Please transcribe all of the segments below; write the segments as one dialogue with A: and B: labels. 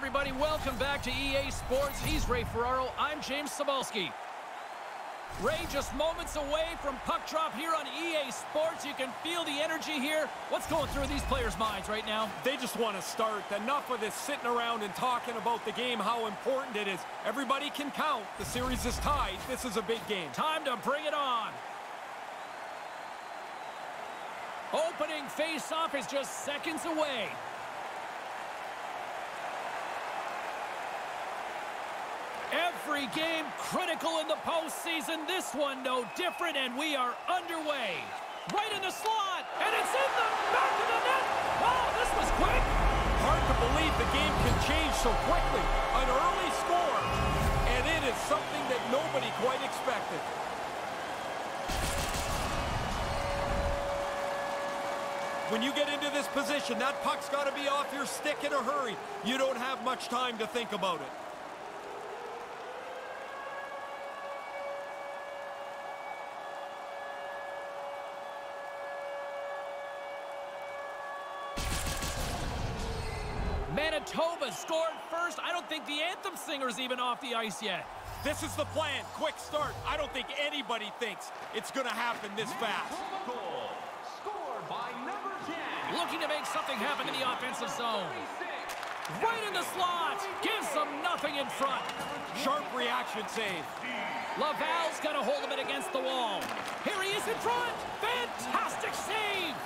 A: everybody. Welcome back to EA Sports. He's Ray Ferraro. I'm James Cybulski. Ray, just moments away from puck drop here on EA Sports. You can feel the energy here. What's going through these players' minds right now?
B: They just want to start. Enough of this sitting around and talking about the game, how important it is. Everybody can count. The series is tied. This is a big game.
A: Time to bring it on. Opening face-off is just seconds away. Every game critical in the postseason. This one no different, and we are underway. Right in the slot, and it's in the back of the net. Oh, this was quick.
B: Hard to believe the game can change so quickly. An early score, and it is something that nobody quite expected. When you get into this position, that puck's got to be off your stick in a hurry. You don't have much time to think about it.
A: Manitoba scored first. I don't think the anthem singer's even off the ice yet.
B: This is the plan. Quick start. I don't think anybody thinks it's going to happen this fast.
C: Goal scored by number 10.
A: Looking to make something happen in the offensive zone. Right in the slot. Gives them nothing in front.
B: Sharp reaction save.
A: Laval's got a hold of it against the wall. Here he is in front. Fantastic save.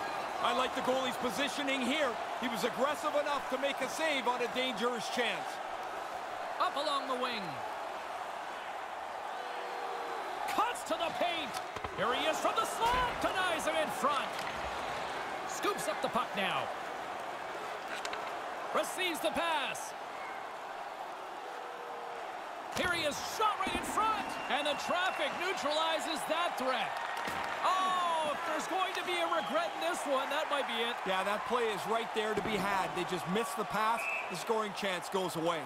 B: I like the goalie's positioning here. He was aggressive enough to make a save on a dangerous chance.
A: Up along the wing. Cuts to the paint. Here he is from the slot. Denies him in front. Scoops up the puck now. Receives the pass. Here he is, shot right in front. And the traffic neutralizes that threat. Oh, if there's going to be a regret in this one, that might be it.
B: Yeah, that play is right there to be had. They just missed the pass. The scoring chance goes away.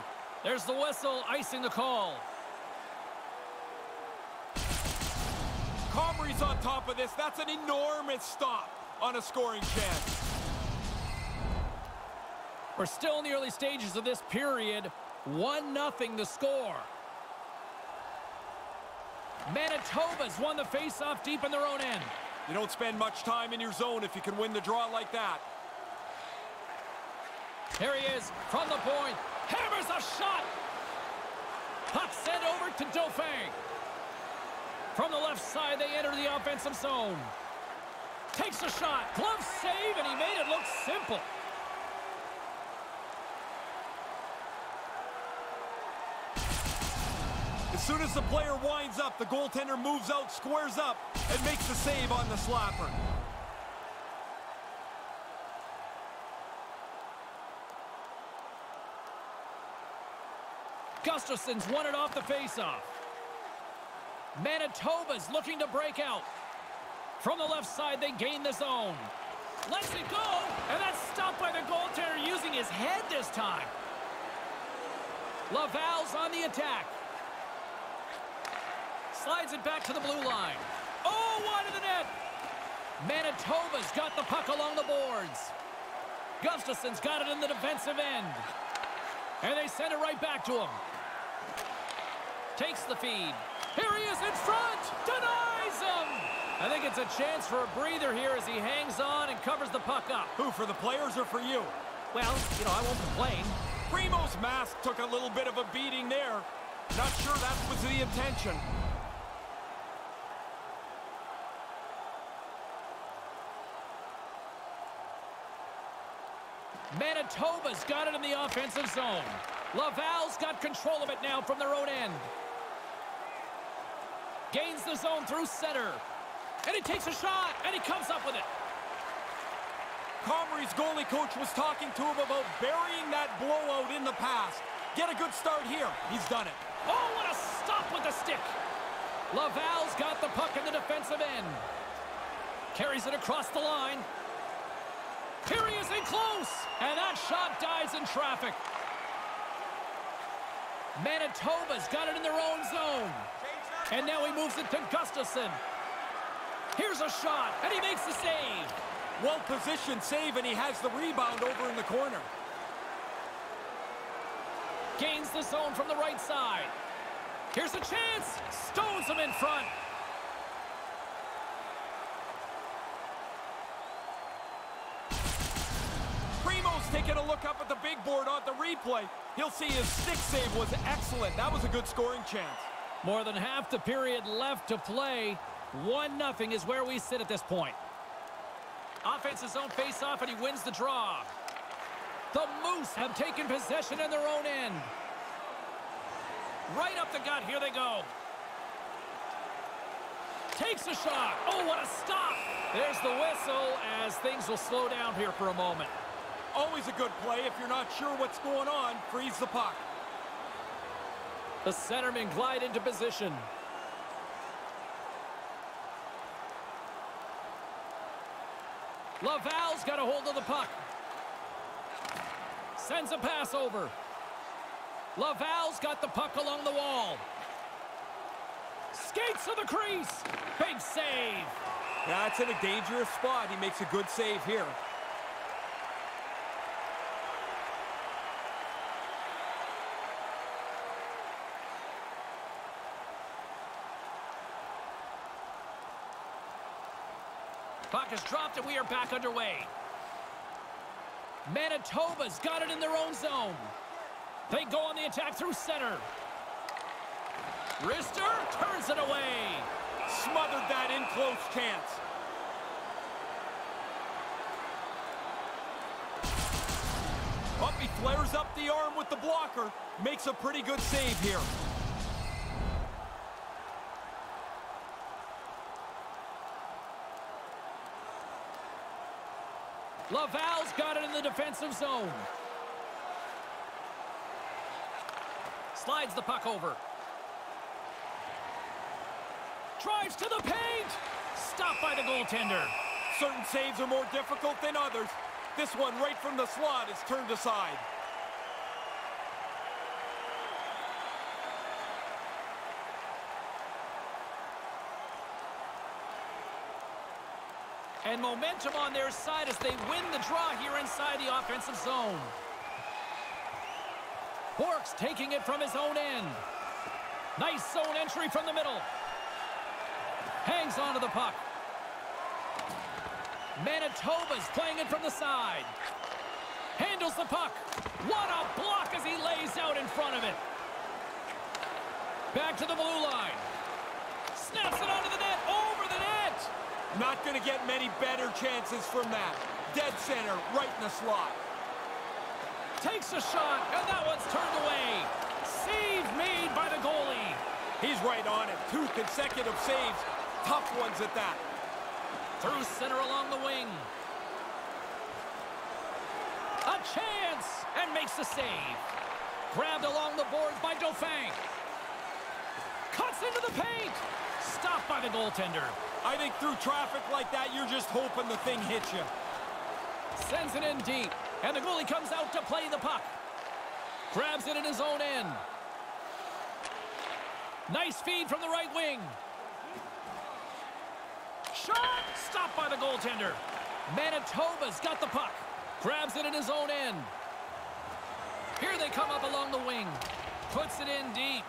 A: There's the whistle, icing the call.
B: Comrie's on top of this. That's an enormous stop on a scoring chance.
A: We're still in the early stages of this period. 1-0 the score. Manitoba's won the faceoff deep in their own end.
B: You don't spend much time in your zone if you can win the draw like that.
A: Here he is from the point. Hammers a shot. Puck sent over to Dauphin. From the left side, they enter the offensive zone. Takes a shot. Glove save, and he made it look simple.
B: As soon as the player winds up, the goaltender moves out, squares up, and makes the save on the slapper.
A: Gustafsson's won it off the faceoff. Manitoba's looking to break out. From the left side, they gain the zone. Lets it go, and that's stopped by the goaltender using his head this time. Laval's on the attack. Slides it back to the blue line. Oh, wide of the net. Manitoba's got the puck along the boards. Gustafsson's got it in the defensive end. And they send it right back to him. Takes the feed. Here he is in front. Denies him. I think it's a chance for a breather here as he hangs on and covers the puck up.
B: Who, for the players or for you?
A: Well, you know, I won't complain.
B: Primeau's mask took a little bit of a beating there. Not sure that was the intention.
A: Manitoba's got it in the offensive zone. Laval's got control of it now from their own end. Gains the zone through center. And he takes a shot, and he comes up with it.
B: Comrie's goalie coach was talking to him about burying that blowout in the past. Get a good start here. He's done it.
A: Oh, what a stop with the stick. Laval's got the puck in the defensive end. Carries it across the line. Here he is in close. And that shot dies in traffic. Manitoba's got it in their own zone. And now he moves it to Gustafsson. Here's a shot, and he makes the save.
B: Well-positioned save, and he has the rebound over in the corner.
A: Gains the zone from the right side. Here's a chance. Stones him in front.
B: Taking a look up at the big board on the replay. He'll see his stick save was excellent. That was a good scoring chance.
A: More than half the period left to play. 1-0 is where we sit at this point. Offense's own face-off, and he wins the draw. The Moose have taken possession in their own end. Right up the gut. Here they go. Takes a shot. Oh, what a stop. There's the whistle as things will slow down here for a moment.
B: Always a good play. If you're not sure what's going on, freeze the puck.
A: The centermen glide into position. Laval's got a hold of the puck. Sends a pass over. Laval's got the puck along the wall. Skates to the crease. Big save.
B: That's in a dangerous spot. He makes a good save here.
A: Puck is dropped and we are back underway. Manitoba's got it in their own zone. They go on the attack through center. Rister turns it away.
B: Smothered that in close chance. Up, he flares up the arm with the blocker. Makes a pretty good save here.
A: Laval's got it in the defensive zone. Slides the puck over. Drives to the paint. Stopped by the goaltender.
B: Certain saves are more difficult than others. This one right from the slot is turned aside.
A: And momentum on their side as they win the draw here inside the offensive zone. Bork's taking it from his own end. Nice zone entry from the middle. Hangs onto the puck. Manitoba's playing it from the side. Handles the puck. What a block as he lays out in front of it. Back to the blue line. Snaps it onto the net. Over the net.
B: Not going to get many better chances from that. Dead center, right in the slot.
A: Takes a shot, and that one's turned away. Save made by the goalie.
B: He's right on it. Two consecutive saves. Tough ones at that.
A: Through center along the wing. A chance, and makes the save. Grabbed along the boards by Dauphin. Cuts into the paint. Stopped by the goaltender.
B: I think through traffic like that, you're just hoping the thing hits you.
A: Sends it in deep. And the goalie comes out to play the puck. Grabs it in his own end. Nice feed from the right wing. Shot! Stopped by the goaltender. Manitoba's got the puck. Grabs it in his own end. Here they come up along the wing. Puts it in deep.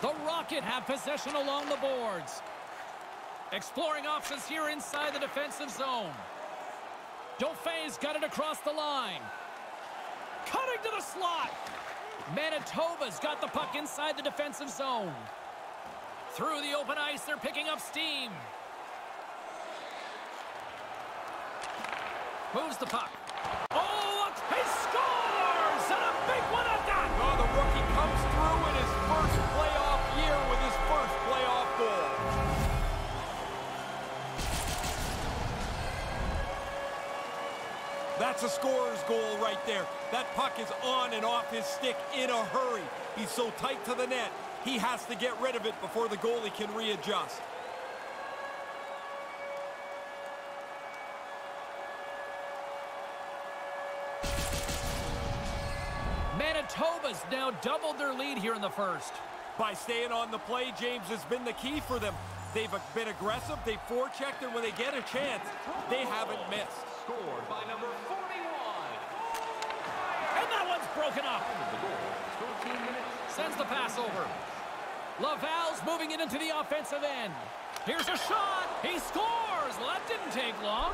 A: The Rocket have possession along the boards. Exploring options here inside the defensive zone. Dauphin's got it across the line. Cutting to the slot. Manitoba's got the puck inside the defensive zone. Through the open ice, they're picking up steam. Moves the puck.
B: That's a scorer's goal right there. That puck is on and off his stick in a hurry. He's so tight to the net, he has to get rid of it before the goalie can readjust.
A: Manitoba's now doubled their lead here in the first.
B: By staying on the play, James has been the key for them. They've been aggressive, they've forechecked, and when they get a chance, they haven't missed.
C: Scored by number 41.
A: And that one's broken up. Sends the pass over. Laval's moving it into the offensive end. Here's a shot. He scores. Well, that didn't take long.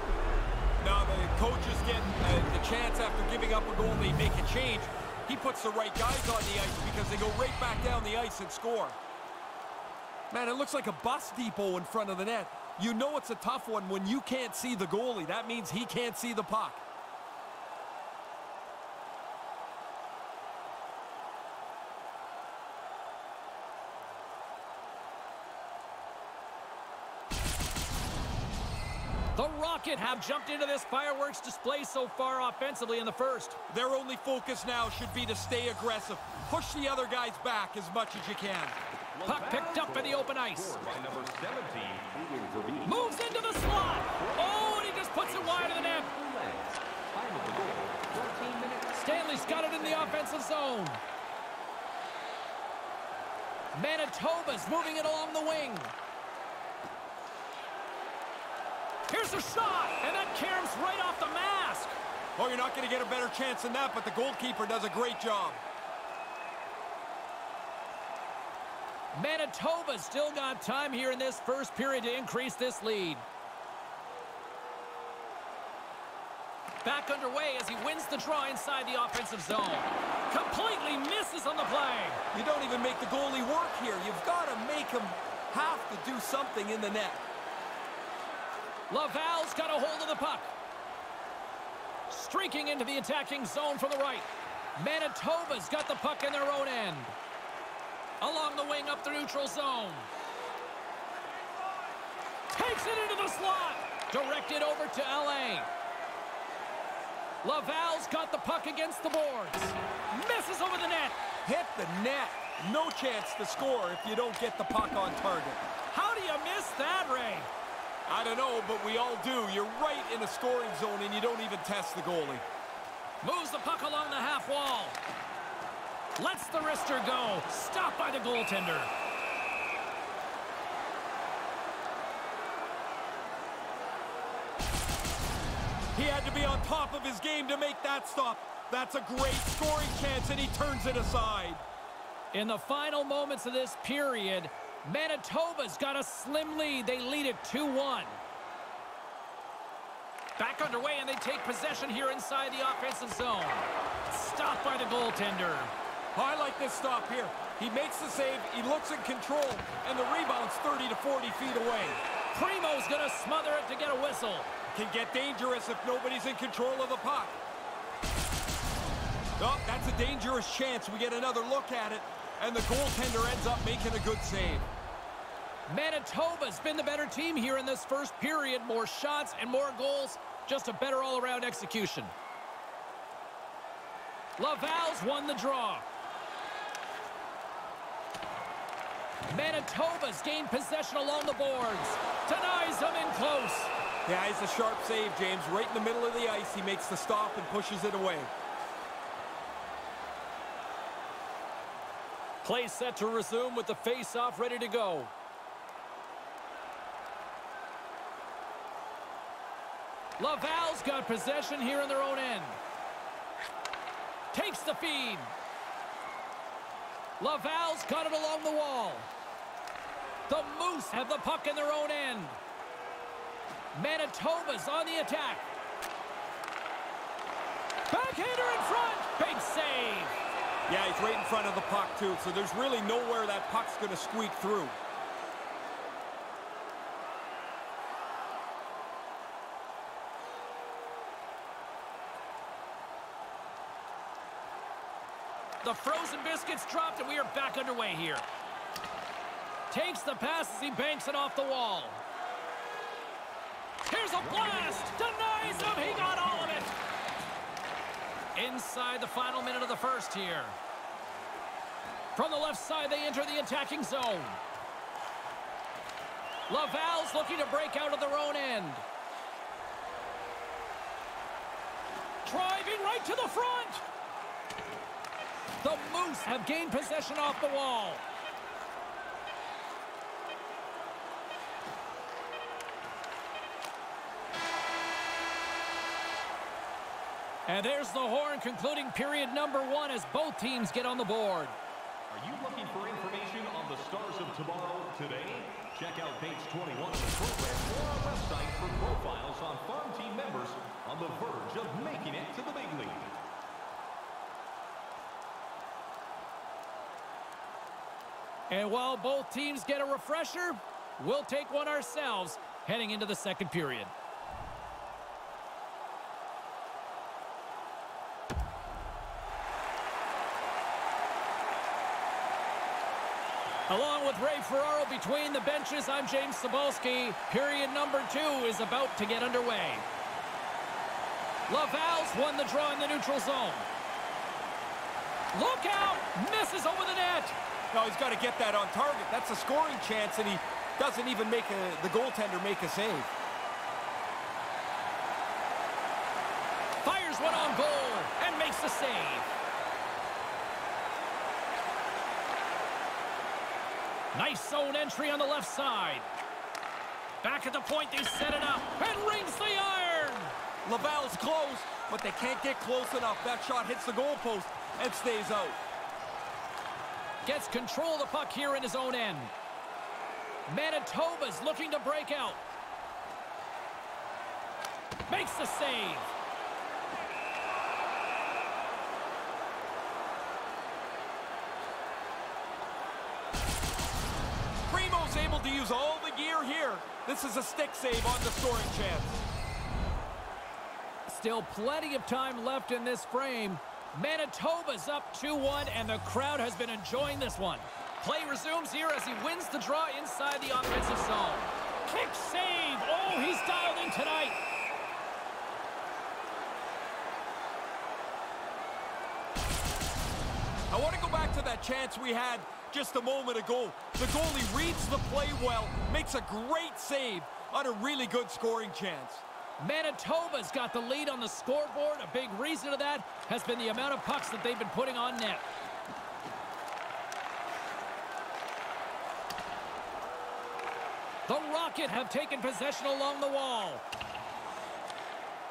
B: Now the coaches get uh, the chance after giving up a goal, they make a change. He puts the right guys on the ice because they go right back down the ice and score. Man, it looks like a bus depot in front of the net. You know it's a tough one when you can't see the goalie. That means he can't see the puck.
A: The Rocket have jumped into this fireworks display so far offensively in the first.
B: Their only focus now should be to stay aggressive. Push the other guys back as much as you can.
A: Puck picked up in the open ice. Moves into the slot. Oh, and he just puts it wide of the net. Stanley's got it in the offensive zone. Manitoba's moving it along the wing. Here's a shot, and that caroms right off the mask.
B: Oh, you're not going to get a better chance than that, but the goalkeeper does a great job.
A: Manitoba still got time here in this first period to increase this lead. Back underway as he wins the draw inside the offensive zone. Completely misses on the play.
B: You don't even make the goalie work here. You've got to make him have to do something in the net.
A: Laval's got a hold of the puck. Streaking into the attacking zone from the right. Manitoba's got the puck in their own end. Along the wing up the neutral zone. Takes it into the slot. Directed over to L.A. Laval's got the puck against the boards. Misses over the net.
B: Hit the net. No chance to score if you don't get the puck on target.
A: How do you miss that, Ray?
B: I don't know, but we all do. You're right in a scoring zone, and you don't even test the goalie.
A: Moves the puck along the half wall. Lets the wrister go. Stopped by the goaltender.
B: He had to be on top of his game to make that stop. That's a great scoring chance, and he turns it aside.
A: In the final moments of this period, Manitoba's got a slim lead. They lead it 2-1. Back underway, and they take possession here inside the offensive zone. Stopped by the goaltender.
B: I like this stop here. He makes the save, he looks in control, and the rebound's 30 to 40 feet away.
A: Primeau's to smother it to get a whistle.
B: Can get dangerous if nobody's in control of the puck. Oh, that's a dangerous chance. We get another look at it, and the goaltender ends up making a good save.
A: Manitoba's been the better team here in this first period. More shots and more goals. Just a better all-around execution. Laval's won the draw. Manitoba's gained possession along the boards. Denies them in close.
B: Yeah, it's a sharp save, James. Right in the middle of the ice, he makes the stop and pushes it away.
A: Play set to resume with the face-off ready to go. Laval's got possession here in their own end. Takes the feed. Laval's got it along the wall. The Moose have the puck in their own end. Manitoba's on the attack. Backhander in front. Big save.
B: Yeah, he's right in front of the puck, too, so there's really nowhere that puck's going to squeak through.
A: The frozen biscuits dropped, and we are back underway here. Takes the pass as he banks it off the wall. Here's a blast! Denies him! He got all of it! Inside the final minute of the first here. From the left side, they enter the attacking zone. Laval's looking to break out of their own end. Driving right to the front! The Moose have gained possession off the wall. And there's the horn concluding period number one as both teams get on the board.
C: Are you looking for information on the stars of tomorrow today? Check out page 21 of the program or our website for profiles on farm team members on the verge of making it to the big league.
A: And while both teams get a refresher, we'll take one ourselves heading into the second period. Along with Ray Ferraro between the benches, I'm James Cybulski. Period number two is about to get underway. Laval's won the draw in the neutral zone. Look out! Misses over the net.
B: No, he's got to get that on target. That's a scoring chance, and he doesn't even make a, the goaltender make a save.
A: Fires one on goal and makes the save. Nice zone entry on the left side. Back at the point, they set it up and rings the iron.
B: Laval's close, but they can't get close enough. That shot hits the goalpost and stays out.
A: Gets control of the puck here in his own end. Manitoba's looking to break out. Makes the save.
B: Primeau's able to use all the gear here. This is a stick save on the scoring chance.
A: Still plenty of time left in this frame. Manitoba's up 2-1, and the crowd has been enjoying this one. Play resumes here as he wins the draw inside the offensive zone. Kick save! Oh, he's dialed in tonight.
B: I want to go back to that chance we had just a moment ago. The goalie reads the play well, makes a great save on a really good scoring chance.
A: Manitoba's got the lead on the scoreboard. A big reason of that has been the amount of pucks that they've been putting on net. The Rocket have taken possession along the wall.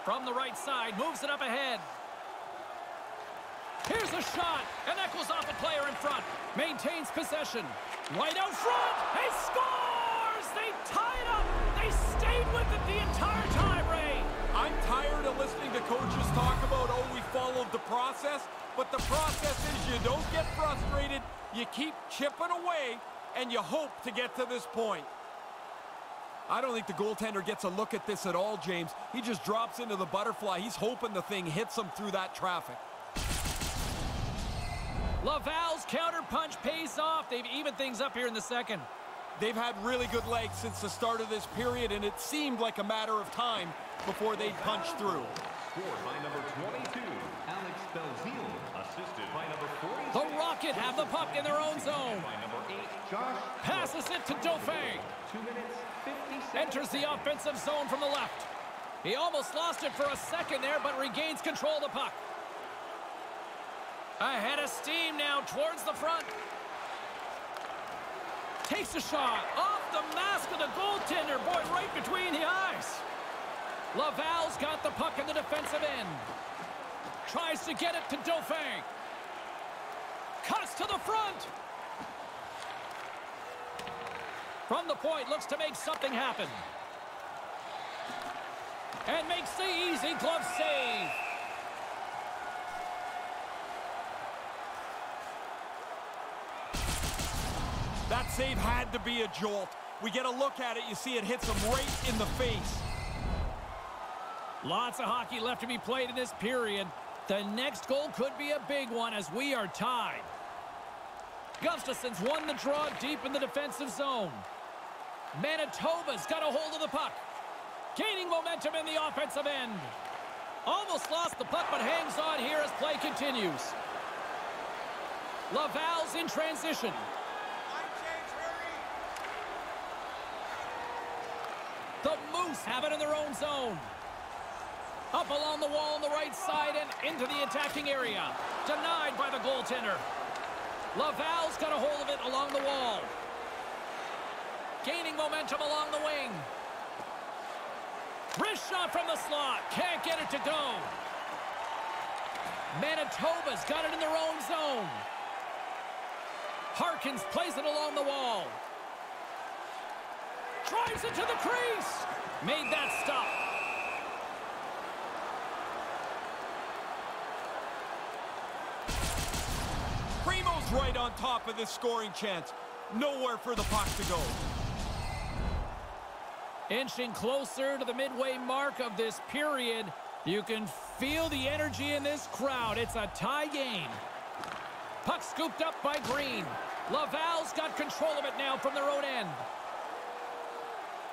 A: From the right side, moves it up ahead. Here's a shot, and that goes off a player in front. Maintains possession. Right out front, he scores! They tied up!
B: Listening to coaches talk about, oh, we followed the process. But the process is you don't get frustrated, you keep chipping away, and you hope to get to this point. I don't think the goaltender gets a look at this at all, James. He just drops into the butterfly. He's hoping the thing hits him through that traffic.
A: Laval's counter punch pays off. They've evened things up here in the second.
B: They've had really good legs since the start of this period, and it seemed like a matter of time before they'd punch through.
C: Scored by number 22, Alex Belzile. Assisted by number 46.
A: The Rocket have the puck in their own zone.
C: By number 8, Josh.
A: Passes it to Dauphin.
C: 2 minutes, 50.
A: Enters the offensive zone from the left. He almost lost it for a second there, but regains control of the puck. Ahead of steam now towards the front. Takes a shot off the mask of the goaltender. Boy, right between the eyes. Laval's got the puck in the defensive end. Tries to get it to Dauphin. Cuts to the front. From the point, looks to make something happen. And makes the easy glove save.
B: That save had to be a jolt. We get a look at it, you see it hits him right in the face.
A: Lots of hockey left to be played in this period. The next goal could be a big one as we are tied. Gustafsson's won the draw deep in the defensive zone. Manitoba's got a hold of the puck. Gaining momentum in the offensive end. Almost lost the puck, but hangs on here as play continues. Laval's in transition. The have it in their own zone. Up along the wall on the right side and into the attacking area. Denied by the goaltender. Laval's got a hold of it along the wall. Gaining momentum along the wing. Wrist shot from the slot. Can't get it to go. Manitoba's got it in their own zone. Harkins plays it along the wall. Drives it to the crease. Made that stop.
B: Primeau's right on top of this scoring chance. Nowhere for the puck to go.
A: Inching closer to the midway mark of this period. You can feel the energy in this crowd. It's a tie game. Puck scooped up by Green. Laval's got control of it now from their own end.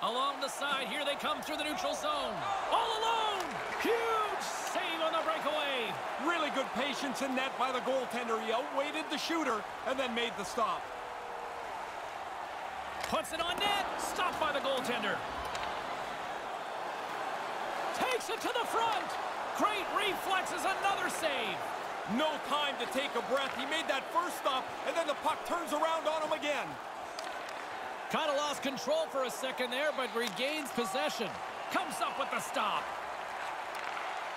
A: Along the side, here they come through the neutral zone. All alone! Huge save on the breakaway.
B: Really good patience in net by the goaltender. He outweighted the shooter and then made the stop.
A: Puts it on net. Stopped by the goaltender. Takes it to the front. Great reflexes, another save.
B: No time to take a breath. He made that first stop, and then the puck turns around on him again.
A: Kind of lost control for a second there, but regains possession. Comes up with the stop.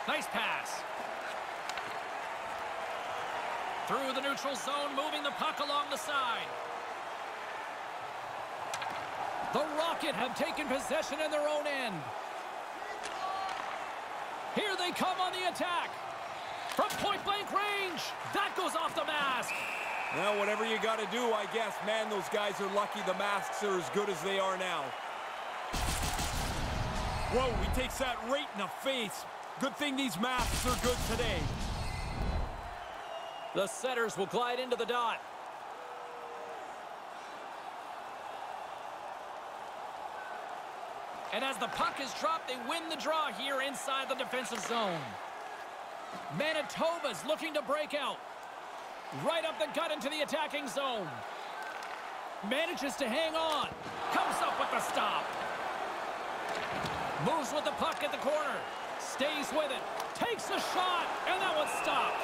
A: Nice pass. Through the neutral zone, moving the puck along the side. The Rocket have taken possession in their own end. Here they come on the attack. From point-blank range. That goes off the mask.
B: Well, whatever you got to do, I guess. Man, those guys are lucky the masks are as good as they are now. Whoa, he takes that right in the face. Good thing these masks are good today.
A: The setters will glide into the dot. And as the puck is dropped, they win the draw here inside the defensive zone. Manitoba's looking to break out. Right up the gut into the attacking zone. Manages to hang on. Comes up with the stop. Moves with the puck at the corner. Stays with it. Takes a shot. And that one's stopped.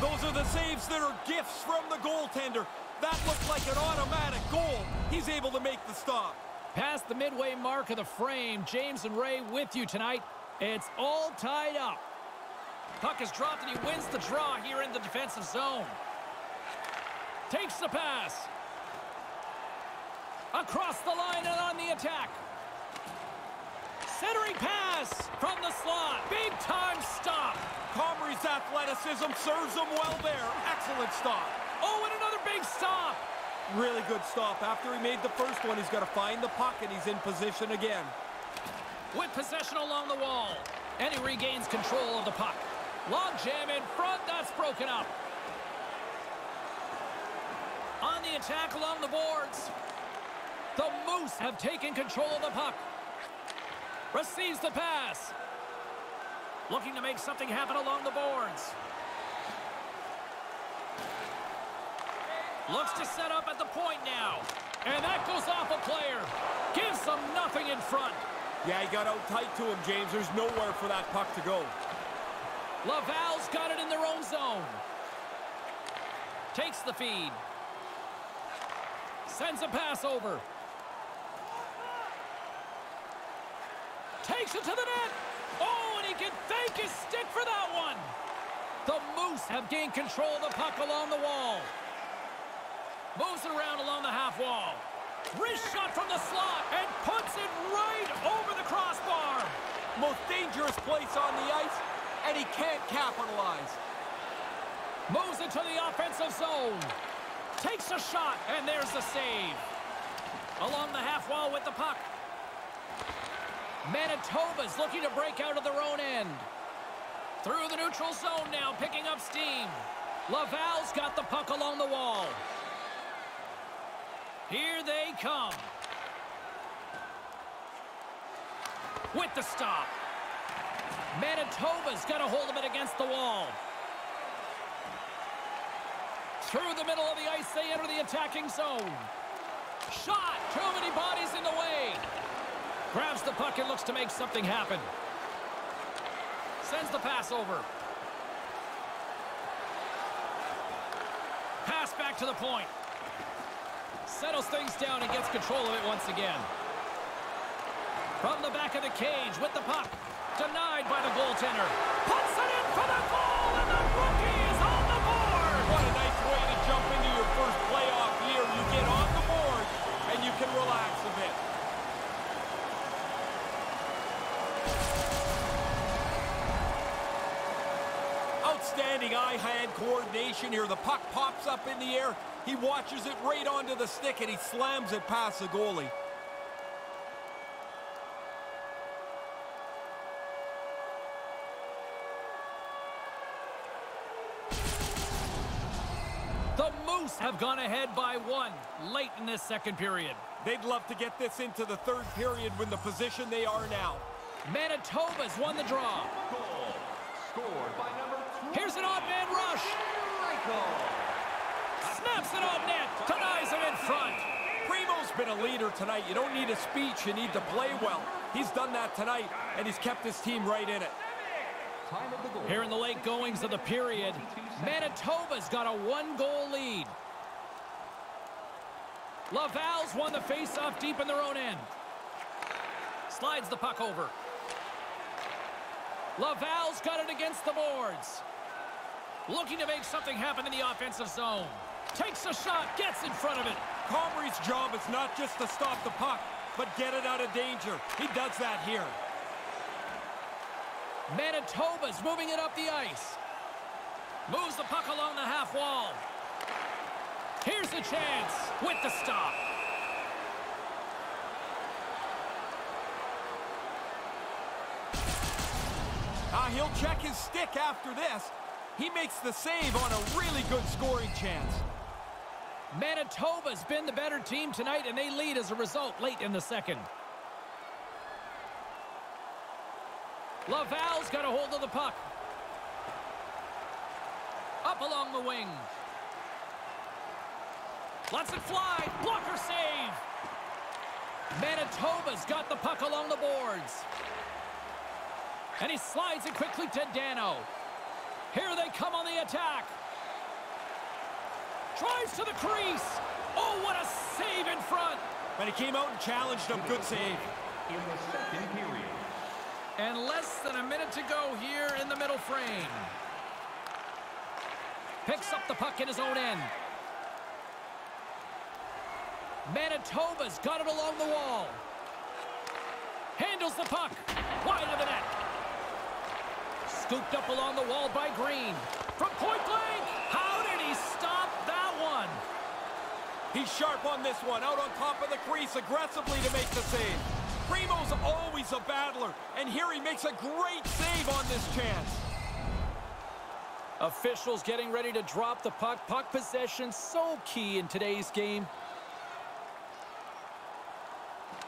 B: Those are the saves that are gifts from the goaltender. That looked like an automatic goal. He's able to make the stop.
A: Past the midway mark of the frame, James and Ray with you tonight. It's all tied up. Puck is dropped and he wins the draw here in the defensive zone. Takes the pass. Across the line and on the attack. Centering pass from the slot. Big time stop.
B: Comrie's athleticism serves him well there. Excellent stop.
A: Oh, and another big stop.
B: Really good stop. After he made the first one, he's got to find the puck, and he's in position again.
A: With possession along the wall. And he regains control of the puck. Long jam in front. That's broken up. On the attack along the boards. The Moose have taken control of the puck. Receives the pass. Looking to make something happen along the boards. Looks to set up at the point now. And that goes off a player. Gives them nothing in front.
B: Yeah, he got out tight to him, James. There's nowhere for that puck to go.
A: Laval's got it in their own zone. Takes the feed. Sends a pass over. Takes it to the net. Oh, and he can thank his stick for that one. The Moose have gained control of the puck along the wall. Moves it around along the half wall. Wrist shot from the slot and puts it right over the crossbar.
B: Most dangerous place on the ice, and he can't capitalize.
A: Moves into the offensive zone. Takes a shot, and there's the save. Along the half wall with the puck. Manitoba's looking to break out of their own end. Through the neutral zone now, picking up steam. Laval's got the puck along the wall. Here they come. With the stop. Manitoba's got a hold of it against the wall. Through the middle of the ice, they enter the attacking zone. Shot! Too many bodies in the way. Grabs the puck and looks to make something happen. Sends the pass over. Pass back to the point. Settles things down and gets control of it once again. From the back of the cage with the puck. Denied by the goaltender. Puts it in for the goal, and the rookie is on the board!
B: What a nice way to jump into your first playoff year. You get on the board, and you can relax a bit. Outstanding eye-hand coordination here. The puck pops up in the air. He watches it right onto the stick, and he slams it past the goalie.
A: The Moose have gone ahead by one late in this second period.
B: They'd love to get this into the third period when the position they are now.
A: Manitoba's won the draw.
C: Goal scored by number
A: Here's an odd-man rush.
C: Michael.
A: Snaps it on net. Denies him in front.
B: Primeau's been a leader tonight. You don't need a speech. You need to play well. He's done that tonight, and he's kept his team right in it.
C: Time of the goal.
A: Here in the late goings of the period, Manitoba's got a one-goal lead. Laval's won the face-off deep in their own end. Slides the puck over. Laval's got it against the boards. Looking to make something happen in the offensive zone. Takes a shot, gets in front of it.
B: Comrie's job is not just to stop the puck, but get it out of danger. He does that here.
A: Manitoba's moving it up the ice. Moves the puck along the half wall. Here's the chance with the stop.
B: Ah, he'll check his stick after this. He makes the save on a really good scoring chance.
A: Manitoba's been the better team tonight, and they lead as a result late in the second. Laval's got a hold of the puck. Up along the wing. Lets it fly. Blocker save. Manitoba's got the puck along the boards. And he slides it quickly to Dano. Here they come on the attack. Drives to the crease. Oh, what a save in front.
B: But he came out and challenged him. Good save.
C: In the second period.
A: And less than a minute to go here in the middle frame. Picks up the puck in his own end. Manitoba's got it along the wall. Handles the puck. Wide of the net. Scooped up along the wall by Green. From point blank. How did he stop that one?
B: He's sharp on this one. Out on top of the crease aggressively to make the save. Primeau's always a battler, and here he makes a great save on this chance.
A: Officials getting ready to drop the puck. Puck possession so key in today's game.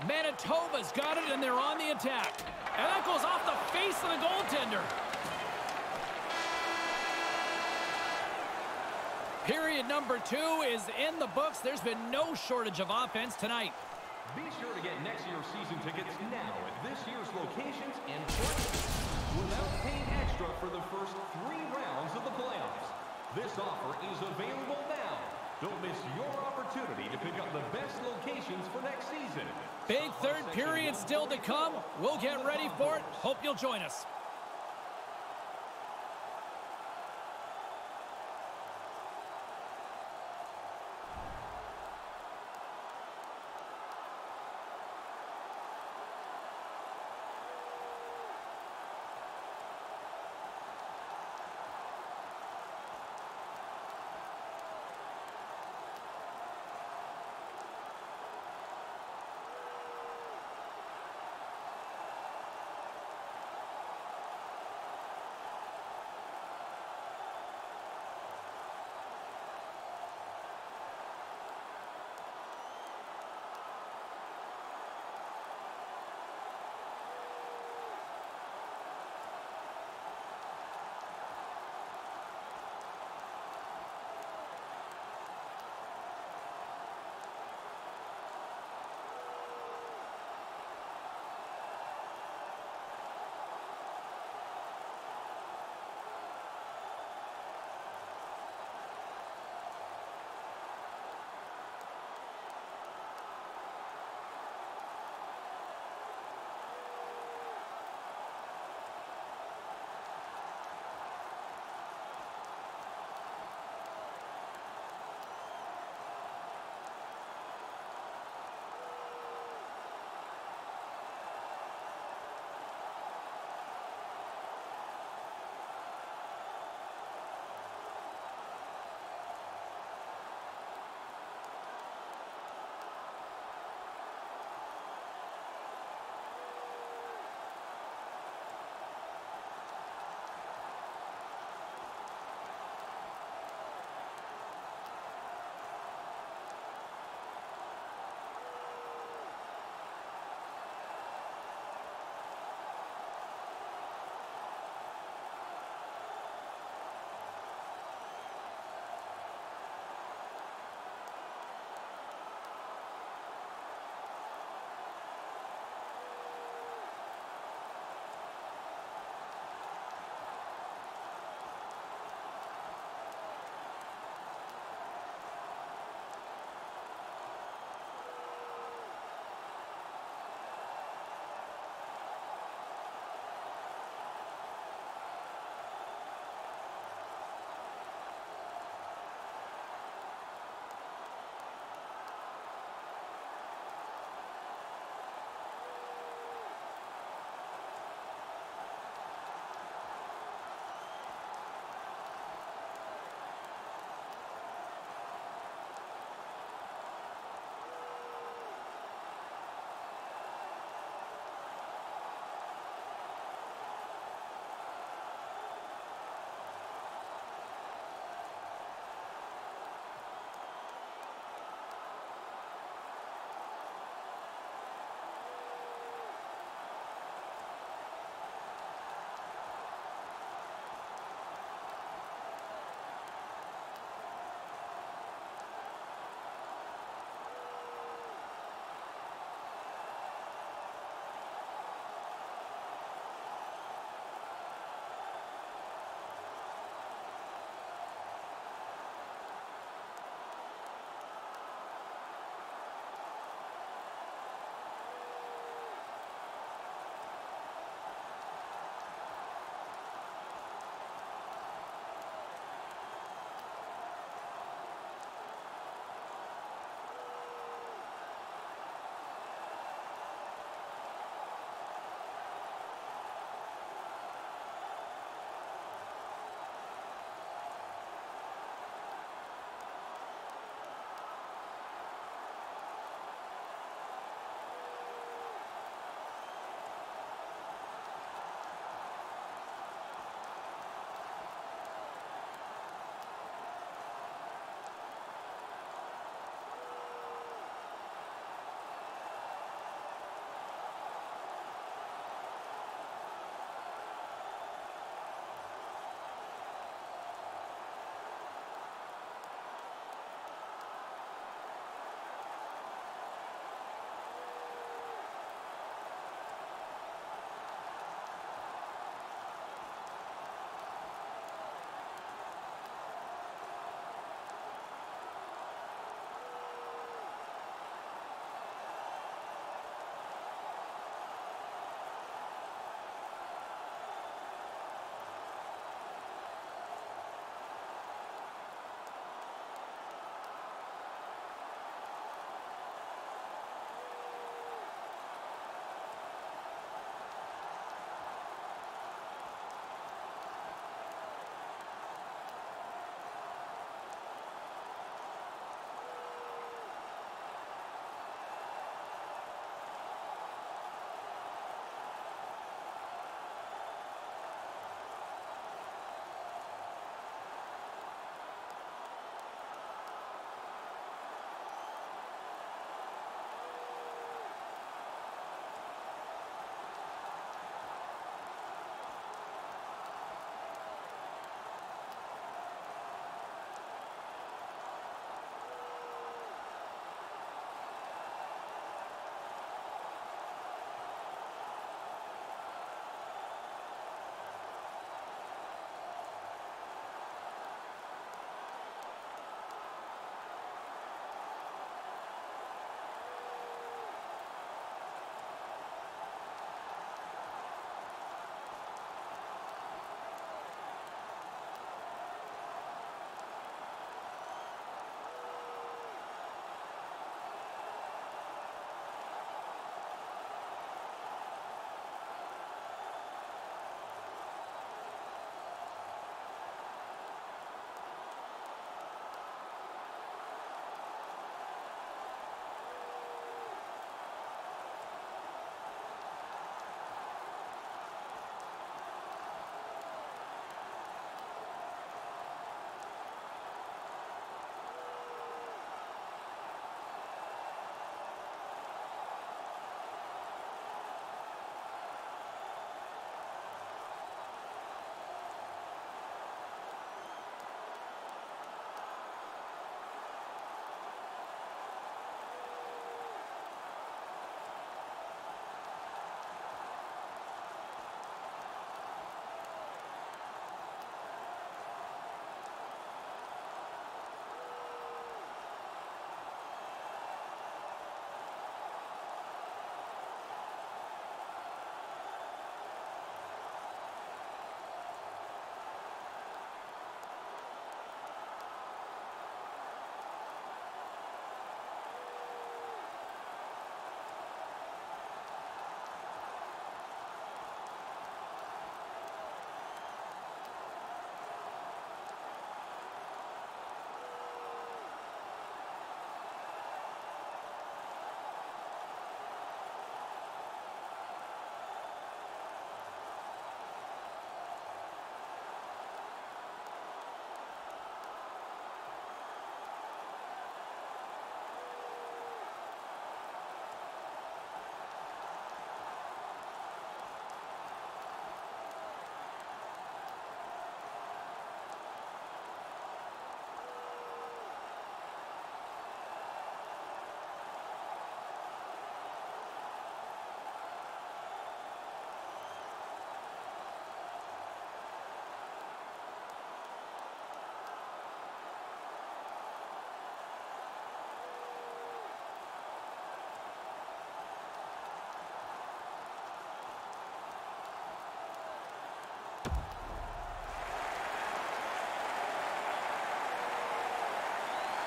A: Manitoba's got it, and they're on the attack. And that goes off the face of the goaltender. Period number two is in the books. There's been no shortage of offense tonight.
C: Be sure to get next year's season tickets now at this year's locations and places without paying extra for the first three rounds of the playoffs. This offer is available now. Don't miss your opportunity to pick up the best locations for next season.
A: Big third period still to come. We'll get ready for it. Hope you'll join us.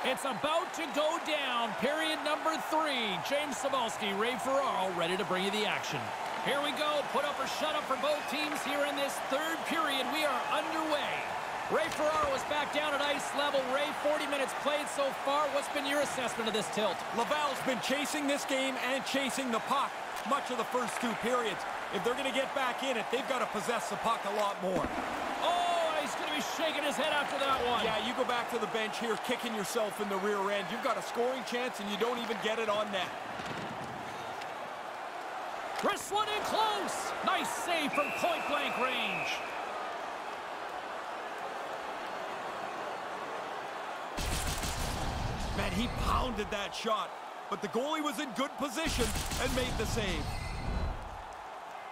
A: It's about to go down. Period number three. James Cybulski, Ray Ferraro, ready to bring you the action. Here we go. Put up or shut up for both teams here in this third period. We are underway. Ray Ferraro is back down at ice level. Ray, 40 minutes played so far. What's been your assessment of this tilt?
B: Laval's been chasing this game and chasing the puck much of the first two periods. If they're going to get back in it, they've got to possess the puck a lot more.
A: He's going to be shaking his head after that one.
B: Yeah, you go back to the bench here, kicking yourself in the rear end. You've got a scoring chance, and you don't even get it on net.
A: Chris one in close. Nice save from point-blank range.
B: Man, he pounded that shot, but the goalie was in good position and made the save.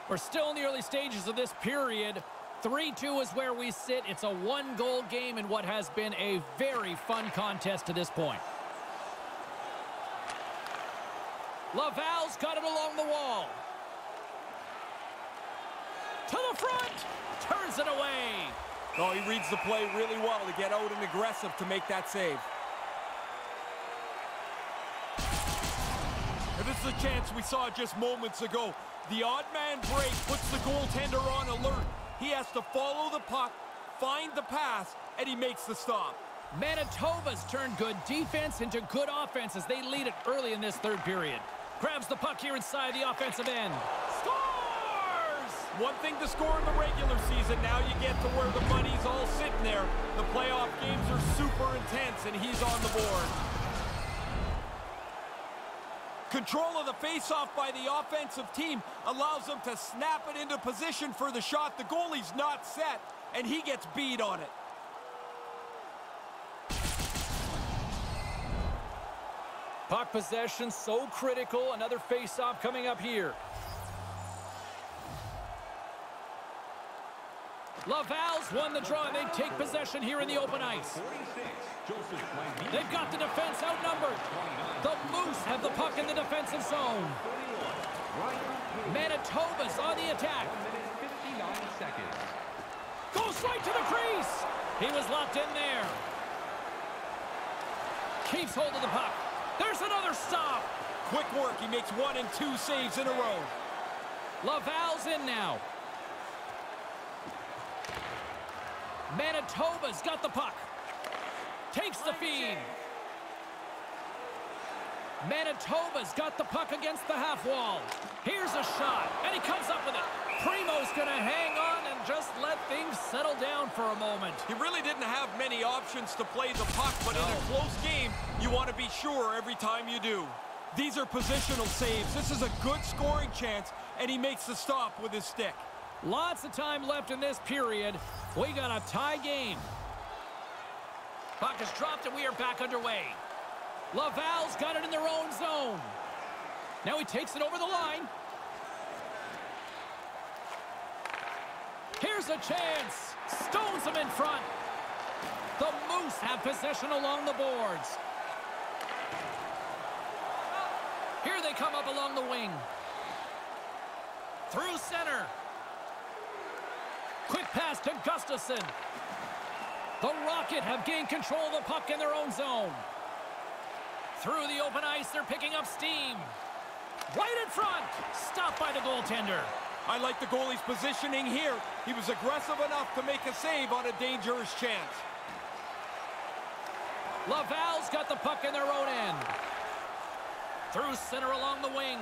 A: We're still in the early stages of this period. 3-2 is where we sit. It's a one-goal game in what has been a very fun contest to this point. Laval's got it along the wall. To the front. Turns it away.
B: Oh, he reads the play really well to get out and aggressive to make that save. And this is a chance we saw just moments ago. The odd man break puts the goaltender on alert. He has to follow the puck, find the pass, and he makes the stop.
A: Manitoba's turned good defense into good offense as they lead it early in this third period. Grabs the puck here inside the offensive end. Scores!
B: One thing to score in the regular season, now you get to where the money's all sitting there. The playoff games are super intense, and he's on the board. Control of the faceoff by the offensive team allows them to snap it into position for the shot. The goalie's not set, and he gets beat on it.
A: Puck possession so critical. Another faceoff coming up here. Laval's won the draw. And they take possession here in the open ice. They've got the defense outnumbered. The Moose have the puck in the defensive zone. Manitoba's on the attack. Goes right to the crease. He was locked in there. Keeps hold of the puck. There's another stop.
B: Quick work. He makes one and two saves in a row.
A: Laval's in now. Manitoba's got the puck. Takes the feed. Manitoba's got the puck against the half wall. Here's a shot, and he comes up with it. Primeau's going to hang on and just let things settle down for a moment.
B: He really didn't have many options to play the puck, but no. in a close game, you want to be sure every time you do. These are positional saves. This is a good scoring chance, and he makes the stop with his stick.
A: Lots of time left in this period. We got a tie game. Puck is dropped, and we are back underway. Laval's got it in their own zone. Now he takes it over the line. Here's a chance. Stones him in front. The Moose have possession along the boards. Here they come up along the wing. Through center. Quick pass to Gustafsson. The Rocket have gained control of the puck in their own zone. Through the open ice, they're picking up steam. Right in front. Stopped by the goaltender.
B: I like the goalie's positioning here. He was aggressive enough to make a save on a dangerous chance.
A: Laval's got the puck in their own end. Through center along the wing.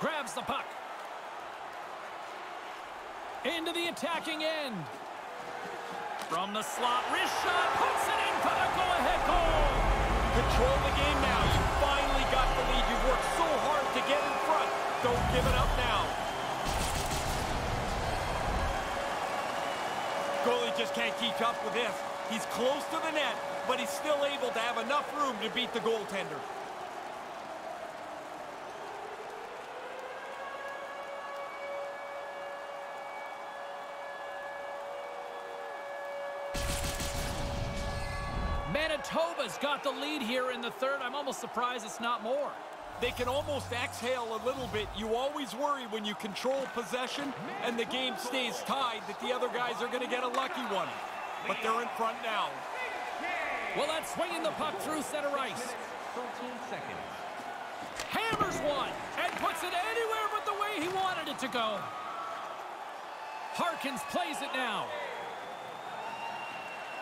A: Grabs the puck. Into the attacking end. From the slot, wrist shot, puts it in for the go-ahead goal.
B: Control the game now. You finally got the lead. You've worked so hard to get in front. Don't give it up now. Goalie just can't keep up with this. He's close to the net, but he's still able to have enough room to beat the goaltender.
A: Manitoba's got the lead here in the third. I'm almost surprised it's not more.
B: They can almost exhale a little bit. You always worry when you control possession and the game stays tied that the other guys are going to get a lucky one. but they're in front now.
A: Well, that's swinging the puck through center ice.
C: 13 seconds.
A: Hammers one and puts it anywhere but the way he wanted it to go. Harkins plays it now.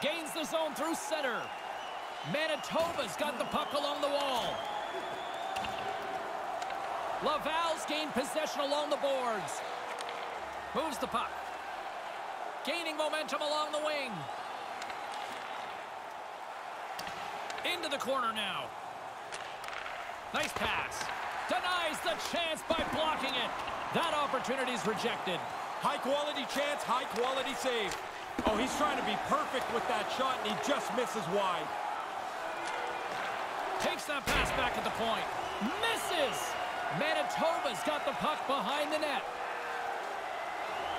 A: Gains the zone through center. Manitoba's got the puck along the wall. Laval's gained possession along the boards. Moves the puck. Gaining momentum along the wing. Into the corner now. Nice pass. Denies the chance by blocking it. That opportunity is rejected.
B: High quality chance, high quality save. Oh, he's trying to be perfect with that shot, and he just misses wide.
A: Takes that pass back at the point. Misses! Manitoba's got the puck behind the net.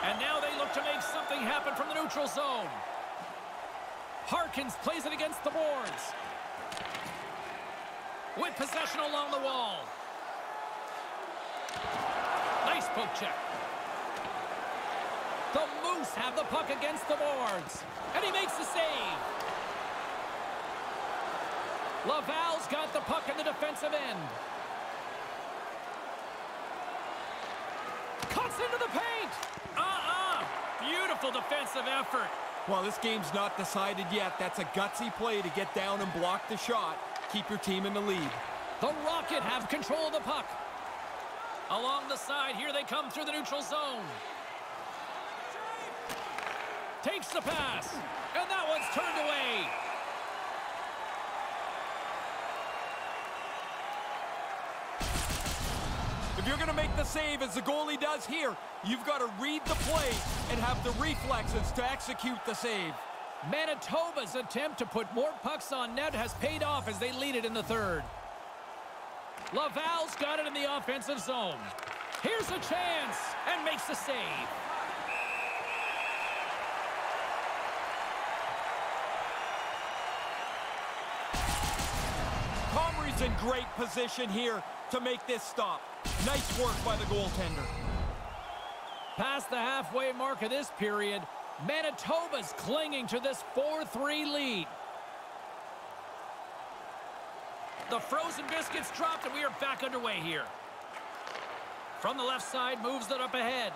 A: And now they look to make something happen from the neutral zone. Harkins plays it against the boards. With possession along the wall. Nice poke check. The Moose have the puck against the boards. And he makes the save. Laval's got the puck in the defensive end. Cuts into the paint. Uh-uh. Beautiful defensive effort.
B: Well, this game's not decided yet. That's a gutsy play to get down and block the shot. Keep your team in the lead.
A: The Rocket have control of the puck. Along the side, here they come through the neutral zone. Takes the pass, and that one's turned away.
B: If you're going to make the save as the goalie does here, you've got to read the play and have the reflexes to execute the save.
A: Manitoba's attempt to put more pucks on net has paid off as they lead it in the third. Laval's got it in the offensive zone. Here's a chance, and makes the save.
B: Comrie's in great position here to make this stop. Nice work by the goaltender.
A: Past the halfway mark of this period, Manitoba's clinging to this 4-3 lead. The frozen biscuits dropped and we are back underway here. From the left side, moves it up ahead.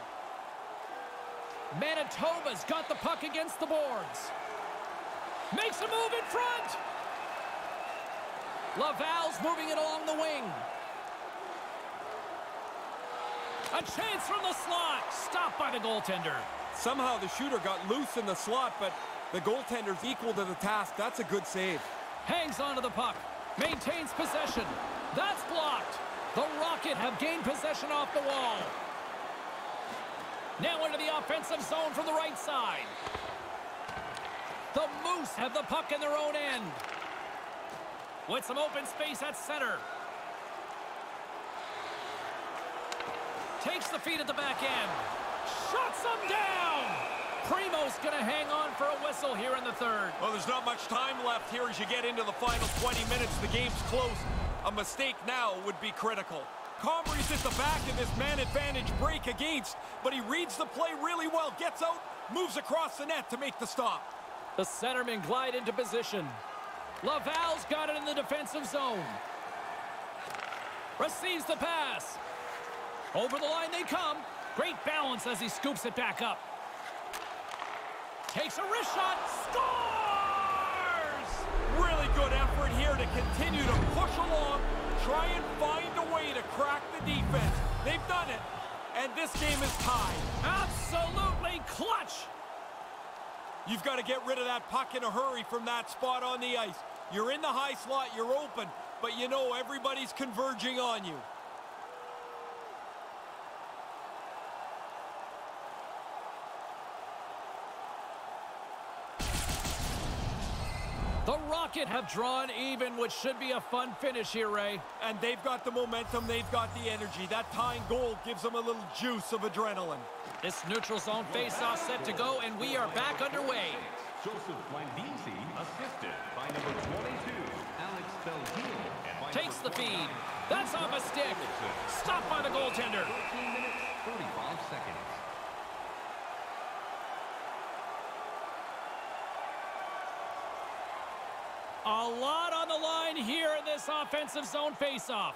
A: Manitoba's got the puck against the boards. Makes a move in front. Laval's moving it along the wing. A chance from the slot. Stopped by the goaltender.
B: Somehow the shooter got loose in the slot, but the goaltender's equal to the task. That's a good save.
A: Hangs onto the puck. Maintains possession. That's blocked. The Rocket have gained possession off the wall. Now into the offensive zone from the right side. The Moose have the puck in their own end. With some open space at center. Takes the feed at the back end. Shuts them down. Primeau's going to hang on for a whistle here in the third.
B: Well, there's not much time left here as you get into the final 20 minutes. The game's close. A mistake now would be critical. Comrie's at the back of this man advantage break against, but he reads the play really well, gets out, moves across the net to make the stop.
A: The centermen glide into position. Laval's got it in the defensive zone. Receives the pass. Over the line they come. Great balance as he scoops it back up. Takes a wrist shot. Scores!
B: Really good effort here to continue to push along, try and find a way to crack the defense. They've done it, and this game is tied.
A: Absolutely clutch!
B: You've got to get rid of that puck in a hurry from that spot on the ice. You're in the high slot, you're open, but you know everybody's converging on you.
A: The Rocket have drawn even, which should be a fun finish here, Ray.
B: And they've got the momentum, they've got the energy. That tying goal gives them a little juice of adrenaline.
A: This neutral zone face-off set to go, and we are back underway.
C: Joseph Landisi assisted by number 22, Alex Belzile.
A: Takes the feed. That's off a stick. Stopped by the goaltender.
C: 13 minutes, 35 seconds.
A: A lot on the line here in this offensive zone faceoff.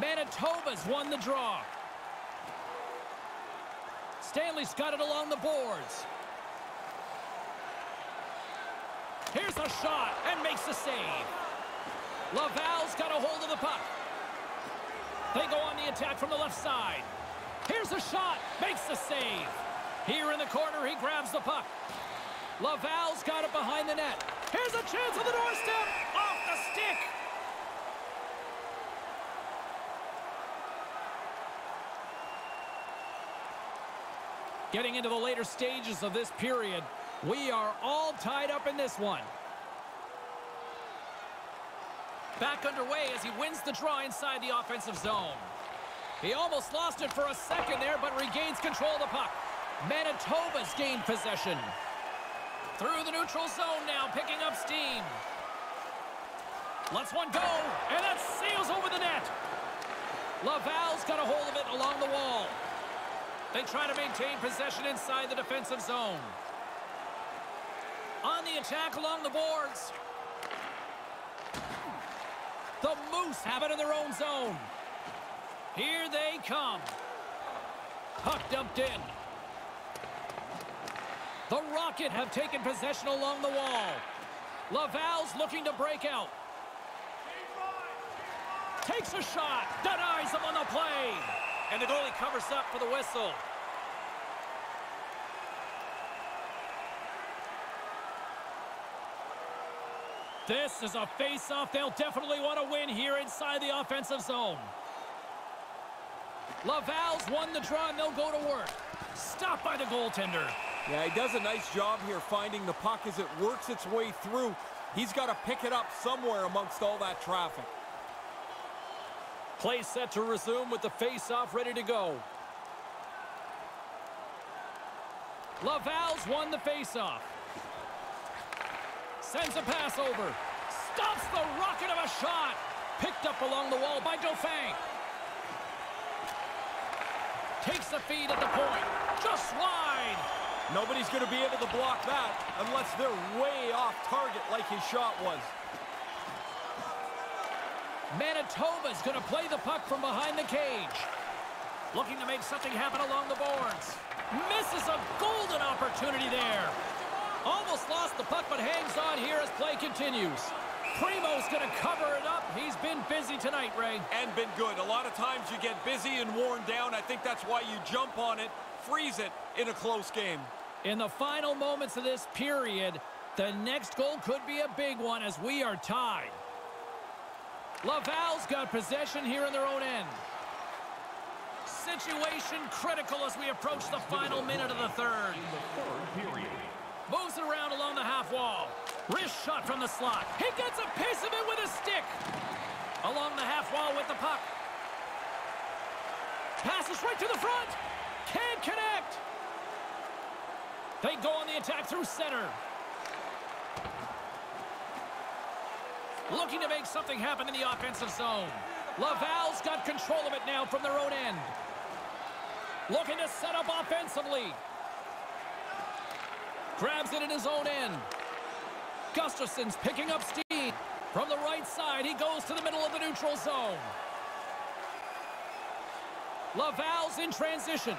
A: Manitoba's won the draw. Stanley's got it along the boards. Here's a shot and makes the save. Laval's got a hold of the puck. They go on the attack from the left side. Here's a shot, makes the save. Here in the corner, he grabs the puck. Laval's got it behind the net. Here's a chance on the doorstep, off the stick. Getting into the later stages of this period, we are all tied up in this one. Back underway as he wins the draw inside the offensive zone. He almost lost it for a second there, but regains control of the puck. Manitoba's gained possession. Through the neutral zone now, picking up steam. Let's one go, and that sails over the net. Laval's got a hold of it along the wall. They try to maintain possession inside the defensive zone. On the attack along the boards. The Moose have it in their own zone. Here they come. Puck dumped in. The Rocket have taken possession along the wall. Laval's looking to break out. Takes a shot. Denies him on the play. And the goalie covers up for the whistle. This is a face-off they'll definitely want to win here inside the offensive zone. Laval's won the draw and they'll go to work. Stopped by the goaltender.
B: Yeah, he does a nice job here finding the puck as it works its way through. He's got to pick it up somewhere amongst all that traffic.
A: Play set to resume with the face-off ready to go. Laval's won the face-off. Sends a pass over. Stops the rocket of a shot. Picked up along the wall by Dauphin. Takes the feed at the point. Just wide.
B: Nobody's going to be able to block that unless they're way off target like his shot was.
A: Manitoba's going to play the puck from behind the cage. Looking to make something happen along the boards. Misses a golden opportunity there. Almost lost the puck, but hangs on here as play continues. Primeau's going to cover it up. He's been busy tonight, Ray.
B: And been good. A lot of times you get busy and worn down. I think that's why you jump on it, freeze it in a close game.
A: In the final moments of this period, the next goal could be a big one as we are tied. Laval's got possession here in their own end. Situation critical as we approach the final minute of the third.
C: In the third period.
A: Moves it around along the half wall. Wrist shot from the slot. He gets a piece of it with a stick. Along the half wall with the puck. Passes right to the front. Can't connect. They go on the attack through center. Looking to make something happen in the offensive zone. Laval's got control of it now from their own end. Looking to set up offensively. Grabs it in his own end. Gustafsson's picking up steam. From the right side, he goes to the middle of the neutral zone. Laval's in transition.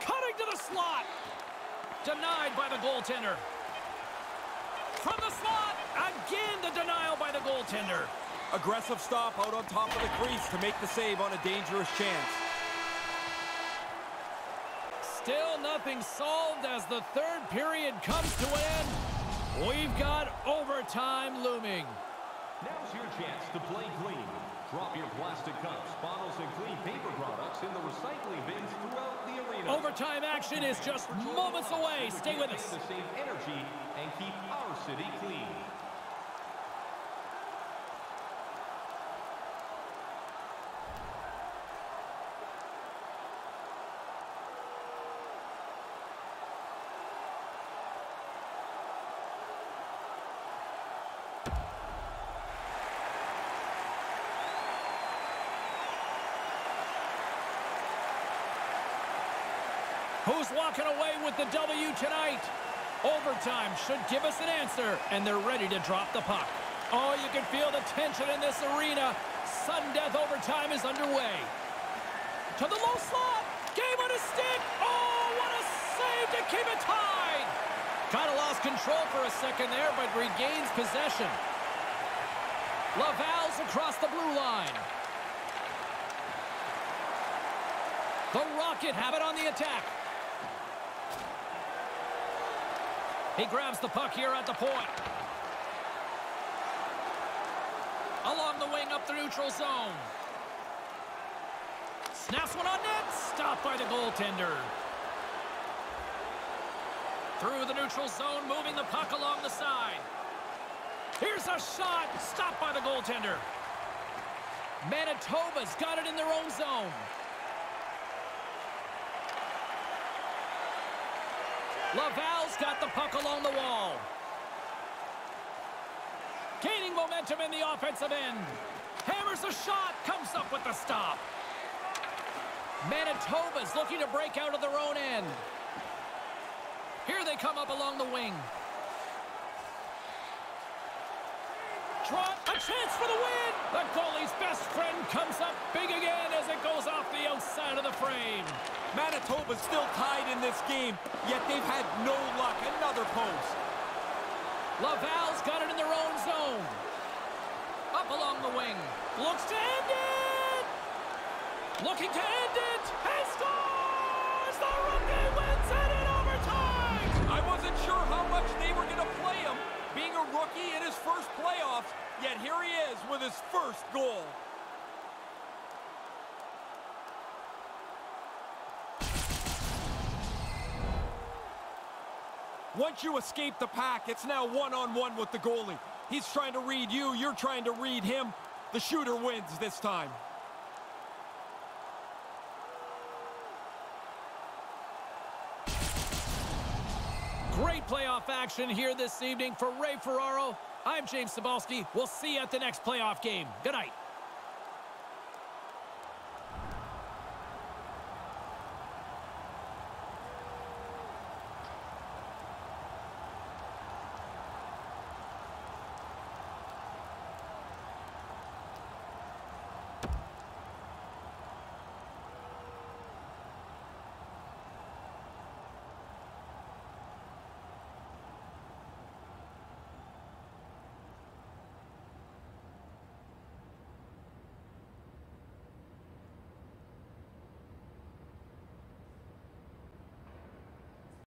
A: Cutting to the slot. Denied by the goaltender. From the slot, again the denial by the goaltender.
B: Aggressive stop out on top of the crease to make the save on a dangerous chance.
A: Still nothing solved as the third period comes to an end. We've got overtime looming.
C: Now's your chance to play clean. Drop your plastic cups, bottles, and clean paper products in the recycling bins throughout the arena.
A: Overtime action is just moments away. Stay with us.
C: To save energy and keep our city clean.
A: Who's walking away with the W tonight? Overtime should give us an answer, and they're ready to drop the puck. Oh, you can feel the tension in this arena. Sudden death overtime is underway. To the low slot. Game on a stick. Oh, what a save to keep it tied. Kind of lost control for a second there, but regains possession. Laval's across the blue line. The Rocket have it on the attack. He grabs the puck here at the point. Along the wing up the neutral zone. Snaps one on net. Stopped by the goaltender. Through the neutral zone, moving the puck along the side. Here's a shot. Stopped by the goaltender. Manitoba's got it in their own zone. Laval's got the puck along the wall. Gaining momentum in the offensive end. Hammers a shot, comes up with the stop. Manitoba's looking to break out of their own end. Here they come up along the wing. Trot, a chance for the win! The goalie's best friend comes up big again as it goes off the outside of the frame.
B: Manitoba's still tied in this game, yet they've had no luck. Another post.
A: Laval's got it in their own zone. Up along the wing. Looks to end it! Looking to end it! And scores! The rookie wins it in overtime!
B: I wasn't sure how much they were going to play him, being a rookie in his first playoffs, yet here he is with his first goal. Once you escape the pack, it's now one-on-one -on -one with the goalie. He's trying to read you, you're trying to read him. The shooter wins this time.
A: Great playoff action here this evening for Ray Ferraro. I'm James Cybulski. We'll see you at the next playoff game. Good night.